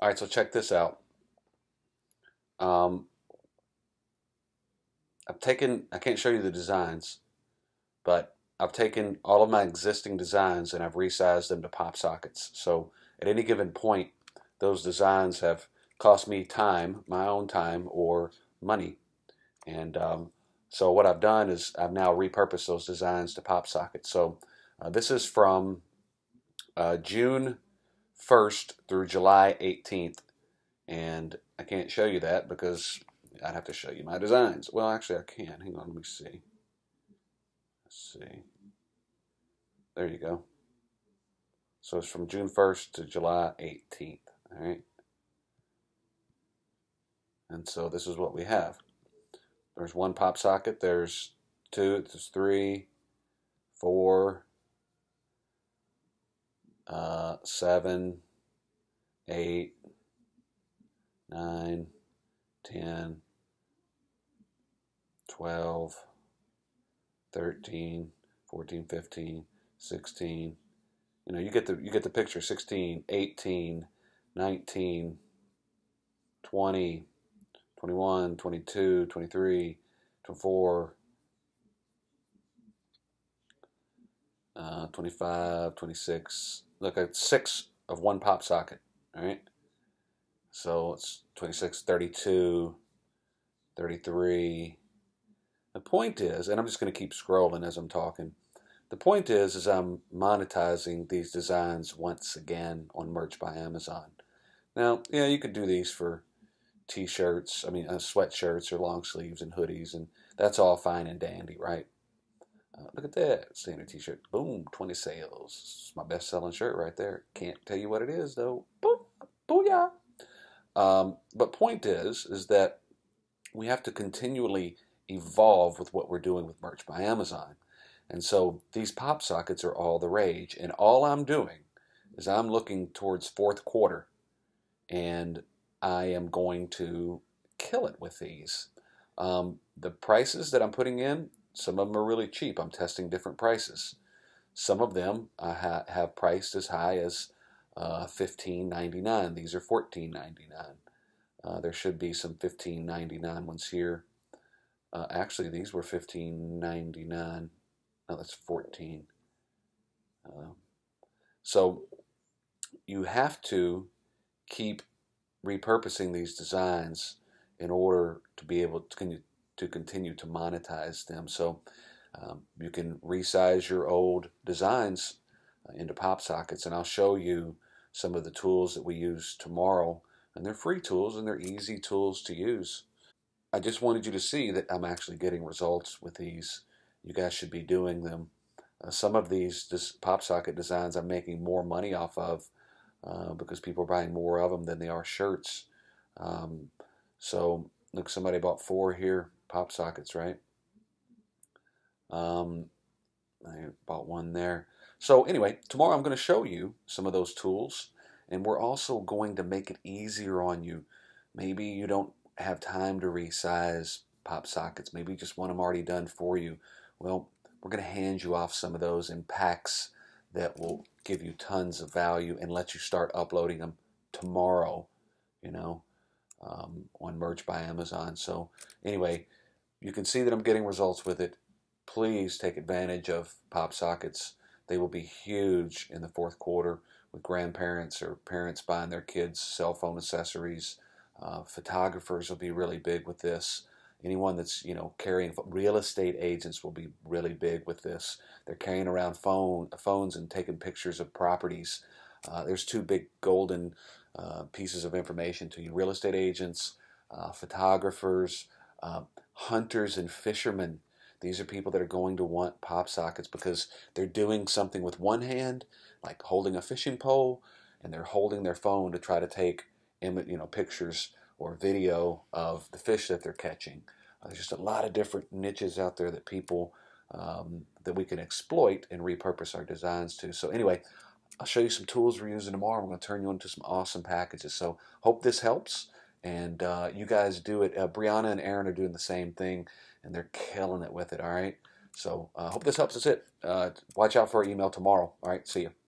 All right, so check this out. Um, I've taken, I can't show you the designs, but I've taken all of my existing designs and I've resized them to pop sockets. So at any given point, those designs have cost me time, my own time, or money. And um, so what I've done is I've now repurposed those designs to pop sockets. So uh, this is from uh, June 1st through July 18th. And I can't show you that because I'd have to show you my designs. Well, actually, I can. Hang on, let me see. Let's see. There you go. So it's from June 1st to July 18th. All right. And so this is what we have. There's one pop socket. There's two. There's three, four, uh, seven, eight, nine, ten, twelve, thirteen, fourteen, fifteen, sixteen. You know, you get the you get the picture. 16, 18, 19, 20, 21, 22, 23, 24, uh, 25, 26. Look at six of one pop socket. All right. So it's 26, 32, 33. The point is, and I'm just going to keep scrolling as I'm talking. The point is, is I'm monetizing these designs once again on Merch by Amazon. Now, yeah, you could do these for t-shirts, I mean uh, sweatshirts or long sleeves and hoodies, and that's all fine and dandy, right? Uh, look at that standard t-shirt. Boom, 20 sales. It's my best-selling shirt right there. Can't tell you what it is though. Boom, booyah. Um, but point is, is that we have to continually evolve with what we're doing with Merch by Amazon. And so these pop sockets are all the rage. And all I'm doing is I'm looking towards fourth quarter and I am going to kill it with these. Um, the prices that I'm putting in, some of them are really cheap. I'm testing different prices. Some of them I ha have priced as high as uh, $15.99. These are $14.99. Uh, there should be some $15.99 ones here. Uh, actually, these were $15.99. No, that's 14. Uh, so you have to keep repurposing these designs in order to be able to to, continue to monetize them. So um, you can resize your old designs uh, into pop sockets, and I'll show you some of the tools that we use tomorrow. And they're free tools and they're easy tools to use. I just wanted you to see that I'm actually getting results with these. You guys should be doing them. Uh, some of these pop socket designs I'm making more money off of uh, because people are buying more of them than they are shirts. Um, so look, somebody bought four here, pop sockets, right? Um, I bought one there. So anyway, tomorrow I'm going to show you some of those tools, and we're also going to make it easier on you. Maybe you don't have time to resize pop sockets. Maybe you just want them already done for you. Well, we're going to hand you off some of those in packs that will give you tons of value and let you start uploading them tomorrow, you know, um, on Merch by Amazon. So anyway, you can see that I'm getting results with it. Please take advantage of pop sockets. They will be huge in the fourth quarter with grandparents or parents buying their kids cell phone accessories. Uh, photographers will be really big with this anyone that's you know carrying real estate agents will be really big with this. They're carrying around phone phones and taking pictures of properties. Uh, there's two big golden uh, pieces of information to you: real estate agents, uh, photographers, uh, hunters, and fishermen. These are people that are going to want pop sockets because they're doing something with one hand, like holding a fishing pole, and they're holding their phone to try to take you know pictures or video of the fish that they're catching. Uh, there's just a lot of different niches out there that people um, that we can exploit and repurpose our designs to. So anyway, I'll show you some tools we're using tomorrow. I'm going to turn you into some awesome packages. So hope this helps, and uh, you guys do it. Uh, Brianna and Aaron are doing the same thing, and they're killing it with it. All right. So uh, hope this helps. That's it. Uh, watch out for our email tomorrow. All right. See you.